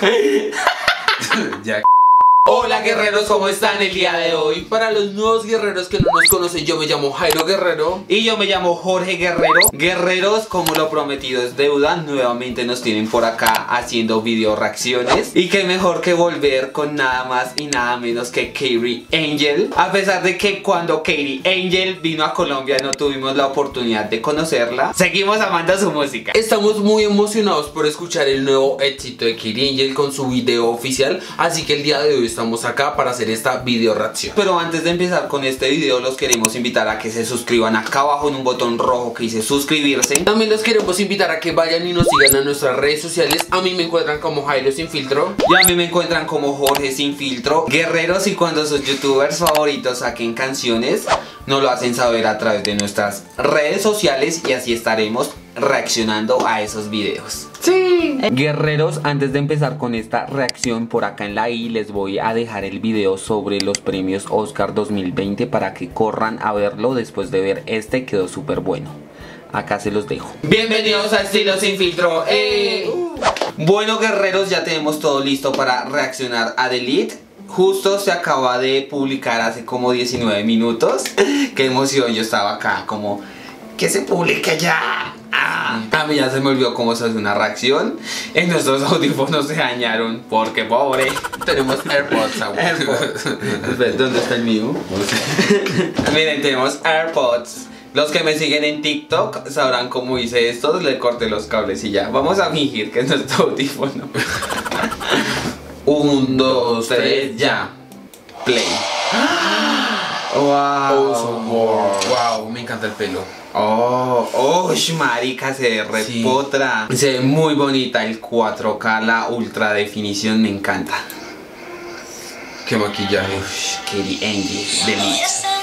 ya. Hola guerreros, ¿cómo están el día de hoy? Para los nuevos guerreros que no nos conocen, yo me llamo Jairo Guerrero Y yo me llamo Jorge Guerrero. Guerreros, como lo prometido es deuda, nuevamente nos tienen por acá haciendo video reacciones. Y qué mejor que volver con nada más y nada menos que Katie Angel. A pesar de que cuando Katie Angel vino a Colombia no tuvimos la oportunidad de conocerla, seguimos amando su música. Estamos muy emocionados por escuchar el nuevo éxito de Katie Angel con su video oficial Así que el día de hoy estamos acá para hacer esta video reacción. Pero antes de empezar con este video los queremos invitar a que se suscriban acá abajo en un botón rojo que dice suscribirse. También los queremos invitar a que vayan y nos sigan a nuestras redes sociales. A mí me encuentran como Jairo Sin Filtro. Y a mí me encuentran como Jorge Sin Filtro. Guerreros y cuando sus youtubers favoritos saquen canciones Nos lo hacen saber a través de nuestras redes sociales Y así estaremos reaccionando a esos videos Sí Guerreros, antes de empezar con esta reacción por acá en la I les voy a dejar el video sobre los premios Oscar 2020 para que corran a verlo después de ver este, quedó súper bueno. Acá se los dejo. Bienvenidos a Estilo Sin Filtro eh. Bueno guerreros, ya tenemos todo listo para reaccionar a Delete. Justo se acaba de publicar hace como 19 minutos. Qué emoción, yo estaba acá como... Que se publique ya. Ah, a mí ya se me olvidó cómo se hace una reacción. En nuestros audífonos se dañaron porque pobre. Tenemos AirPods aún. AirPods. ¿Dónde está el mío? Miren, tenemos AirPods. Los que me siguen en TikTok sabrán cómo hice esto. Le corté los cables y ya. Vamos a fingir que es nuestro audífono. Un, dos, tres, ya. Play. Wow. Wow, me encanta el pelo Oh, oh, marica, se ve repotra. Se ve muy bonita el 4K, la ultra definición, me encanta. Qué maquillaje. Katie Angie, Delete.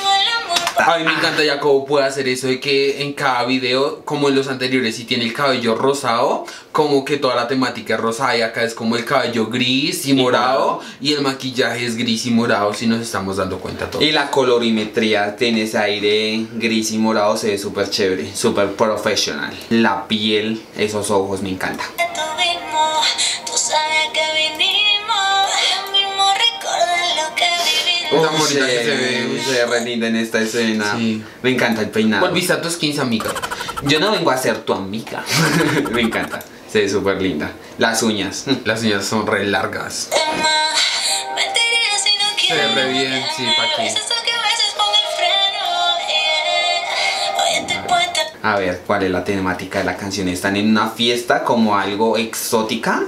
A mí me encanta ya cómo puede hacer eso de que en cada video, como en los anteriores, si tiene el cabello rosado, como que toda la temática es rosada y acá es como el cabello gris y morado y el maquillaje es gris y morado, si nos estamos dando cuenta todos. Y la colorimetría tiene ese aire gris y morado, se ve súper chévere, súper profesional. La piel, esos ojos, me encanta. Esa morita que se ve. Se ve re linda en esta escena. Sí. Me encanta el peinado. Volviste a tus 15 amigas. Yo no vengo a ser tu amiga. me encanta. Se ve súper linda. Las uñas. Las uñas son re largas. Se ve re bien, sí, pa' aquí. A ver, ¿cuál es la temática de la canción? Están en una fiesta como algo exótica,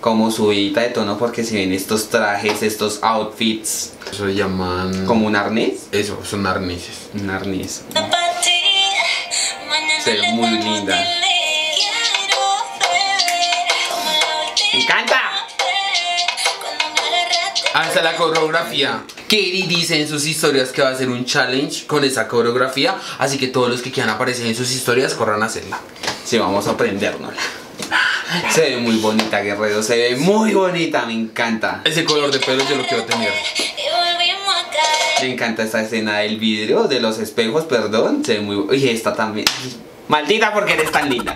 como subidita de tono porque se ven estos trajes, estos outfits. Eso se llaman... ¿Como un arnés? Eso, son arneses. Un arnés. Se ve muy linda. ¡Me encanta! Hasta la coreografía. Katie dice en sus historias que va a hacer un challenge con esa coreografía, así que todos los que quieran aparecer en sus historias corran a hacerla. Sí, vamos a aprendérnosla. Se ve muy bonita, guerrero. Se ve muy bonita, me encanta. Ese color de pelo yo lo quiero tener. Me encanta esta escena del vidrio, de los espejos, perdón. Se ve muy... Y esta también. Maldita porque eres tan linda.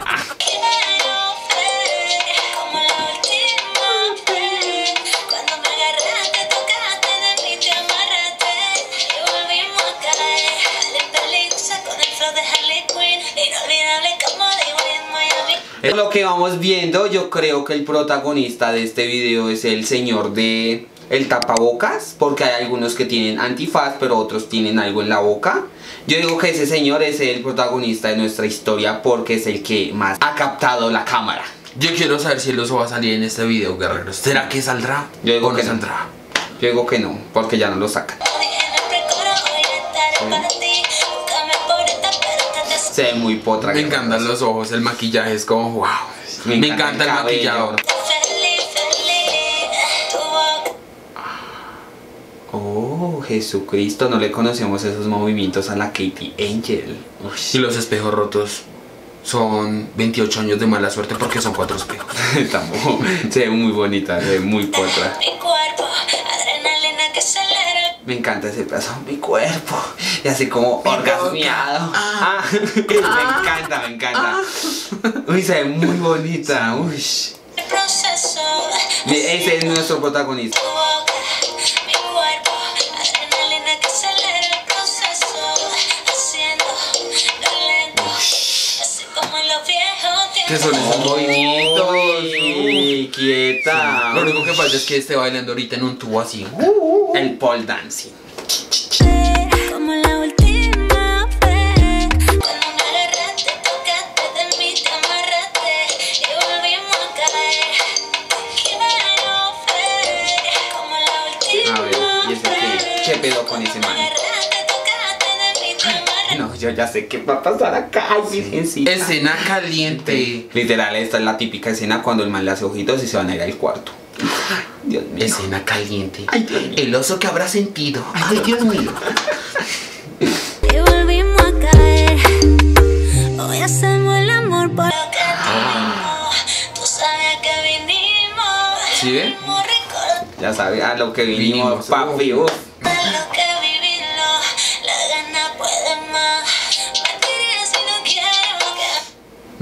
Lo que vamos viendo, yo creo que el protagonista de este video es el señor de el tapabocas, porque hay algunos que tienen antifaz, pero otros tienen algo en la boca. Yo digo que ese señor es el protagonista de nuestra historia porque es el que más ha captado la cámara. Yo quiero saber si el oso va a salir en este video, guerreros. ¿Será que saldrá? Yo digo ¿O no que no. saldrá? Yo digo que no, porque ya no lo sacan. Se ve muy potra. Me encantan los ojos, el maquillaje es como wow. Me, encanta el, cabello. maquillador. Jesucristo, no le conocemos esos movimientos a la Katie Angel. Y los espejos rotos son 28 años de mala suerte porque son cuatro espejos. Se ve muy bonita, se ve muy potra. Mi cuerpo, adrenalina que acelera. Me encanta ese pedazo, mi cuerpo. Y así como orgasmeado. Ah, me encanta, me encanta. Uy, se ve muy bonita. Uy. El proceso, Ese es nuestro protagonista. Viejos ¿Qué son movimientos? Quieta. Lo único que pasa es que esté bailando ahorita en un tubo así. El pole dancing. Como la última vez, volvimos a ver, ¿y ese qué? ¿Qué pedo con ese man? Yo ya sé qué va a pasar acá. Ay, virgencita. Escena caliente. Literal, esta es la típica escena cuando el man le hace ojitos y se van a ir al cuarto. Ay, Dios mío. Escena caliente. Ay, Dios mío. El oso que habrá sentido. Ay, Dios mío. Y volvimos a caer. Hoy hacemos el amor por lo que tuvimos. Tú sabes que vinimos. ¿Sí ve? Ya sabe a lo que vinimos, Vinimos, papi. uf.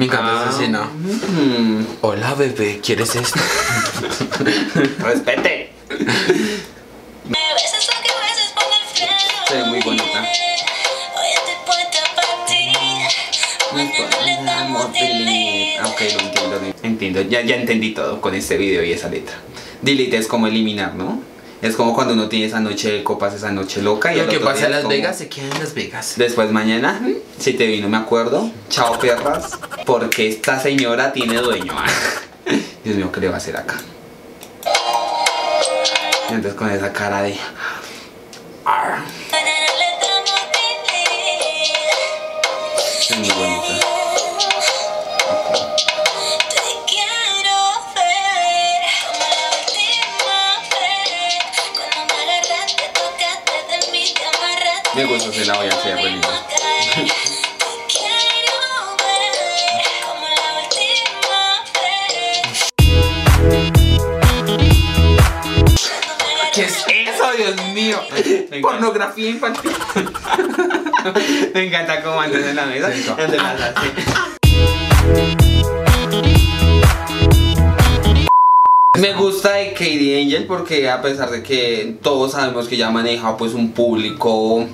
Me encanta Ah. escena. Mm, Hola bebé, ¿quieres esto? respete. Se ve muy bonita. Ok, lo entiendo. Entiendo, ya, ya entendí todo con este video y esa letra. Delete es como eliminar, ¿no? Es como cuando uno tiene esa noche de copas, esa noche loca. Y Lo que pasa en Las como- Vegas se queda en Las Vegas. Después mañana, si te vino me acuerdo. Chao perras, porque esta señora tiene dueño. Dios mío, ¿qué le va a hacer acá? Y entonces con esa cara de... Arr, es muy bonita. Se la voy a hacer, ¿Qué es eso, Dios mío? Pornografía infantil. Me encanta cómo andas en la mesa. Sí, en la sí. Me gusta de Katie Angel porque a pesar de que todos sabemos que ella maneja pues un público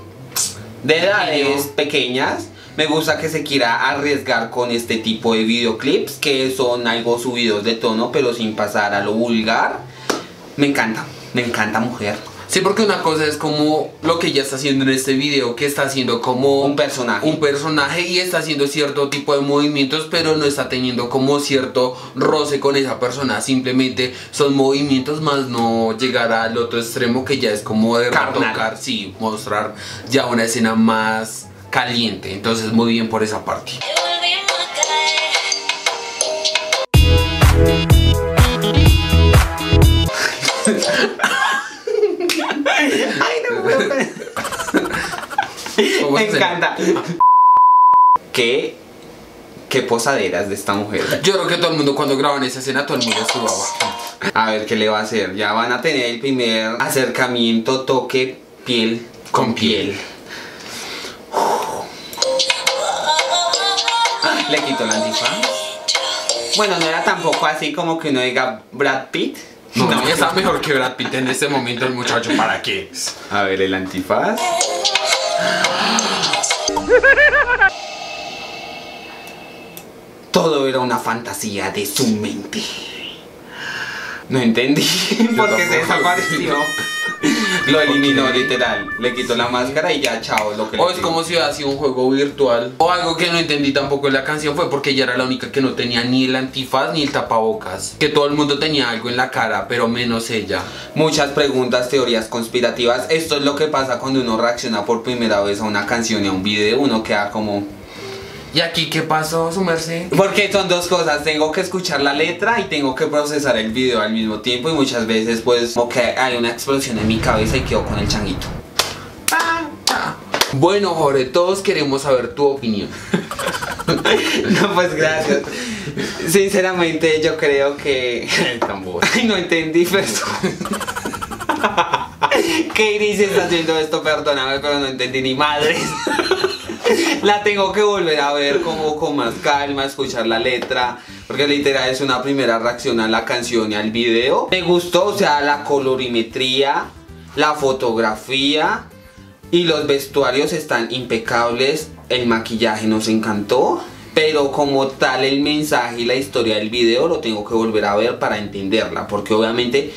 de edades pequeñas, me gusta que se quiera arriesgar con este tipo de videoclips que son algo subidos de tono pero sin pasar a lo vulgar. Me encanta, me encanta mujer. Sí, porque una cosa es como lo que ella está haciendo en este video, que está haciendo como Un personaje. un personaje y está haciendo cierto tipo de movimientos, pero no está teniendo como cierto roce con esa persona. Simplemente son movimientos más no llegar al otro extremo que ya es como de Carnal. tocar, sí, mostrar ya una escena más caliente. Entonces muy bien por esa parte. Y volvimos a caer. Ay, no puedo creer. ¿Cómo Me encanta. ¿Qué, qué posaderas de esta mujer. Yo creo que todo el mundo cuando graban esa escena, todo el mundo sudaba. A ver qué le va a hacer. Ya van a tener el primer acercamiento, toque, piel con piel. Le quito la antifaz. Bueno, no era tampoco así como que uno diga Brad Pitt. No, ya está mejor que Brad Pitt en este momento el muchacho, ¿para qué? A ver, el antifaz. Todo era una fantasía de su mente. No entendí por qué se desapareció. Lo eliminó literal. Le quitó la máscara y ya, chao. Lo que O es como si hubiera sido un juego virtual. O algo que no entendí tampoco en la canción fue porque ella era la única que no tenía ni el antifaz ni el tapabocas. Que todo el mundo tenía algo en la cara, pero menos ella. Muchas preguntas, teorías conspirativas. Esto es lo que pasa cuando uno reacciona por primera vez a una canción y a un video. Uno queda como. ¿Y aquí qué pasó, su merced? Porque son dos cosas, tengo que escuchar la letra y tengo que procesar el video al mismo tiempo y muchas veces pues como que hay una explosión en mi cabeza y quedo con el changuito. Bueno, Jorge, todos queremos saber tu opinión. No, pues gracias. Sinceramente yo creo que... Ay, no entendí, perdón. Katie se está haciendo esto, perdóname, pero no entendí ni madres. La tengo que volver a ver como con más calma, escuchar la letra, porque literal es una primera reacción a la canción y al video. Me gustó, o sea, la colorimetría, la fotografía y los vestuarios están impecables. El maquillaje nos encantó. Pero como tal el mensaje y la historia del video lo tengo que volver a ver para entenderla. Porque obviamente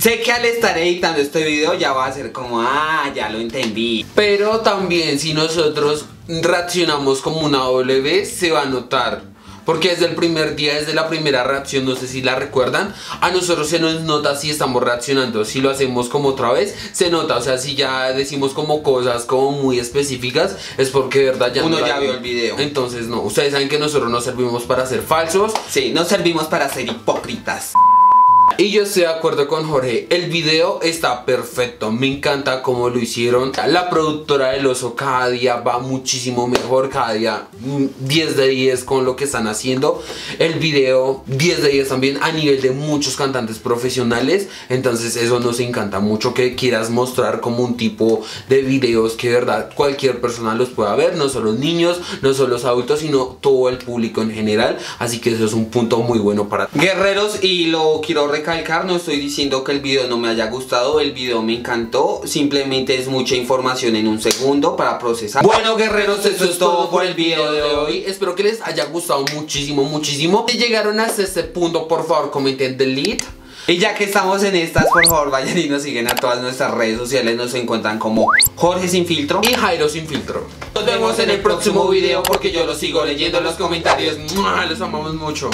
sé que al estar editando este video ya va a ser como, ah, ya lo entendí. Pero también si nosotros reaccionamos como una W, se va a notar. Porque desde el primer día, desde la primera reacción, no sé si la recuerdan, a nosotros se nos nota si estamos reaccionando. Si lo hacemos como otra vez, se nota. O sea, si ya decimos como cosas como muy específicas, es porque de verdad ya Uno no ya vio el video. Entonces, no. Ustedes saben que nosotros no servimos para ser falsos. Sí, no servimos para ser hipócritas. Y yo estoy de acuerdo con Jorge, el video está perfecto, me encanta cómo lo hicieron. La productora del oso cada día va muchísimo mejor, cada día mm, 10 de 10 con lo que están haciendo. El video 10 de 10 también a nivel de muchos cantantes profesionales. Entonces eso nos encanta mucho que quieras mostrar como un tipo de videos que de verdad cualquier persona los pueda ver, no solo niños, no solo los adultos, sino todo el público en general. Así que eso es un punto muy bueno para Guerreros, y lo quiero recalcar, no estoy diciendo que el video no me haya gustado, el video me encantó, simplemente es mucha información en un segundo para procesar. Bueno guerreros, eso es todo por el video de hoy. Espero que les haya gustado muchísimo, muchísimo. Si llegaron hasta este punto, por favor, comenten delete. Y ya que estamos en estas, por favor vayan y nos siguen a todas nuestras redes sociales, nos encuentran como Jorge Sin Filtro. Y Jairo sin filtro. Nos vemos en el próximo video porque yo lo sigo leyendo en los comentarios. Los amamos mucho.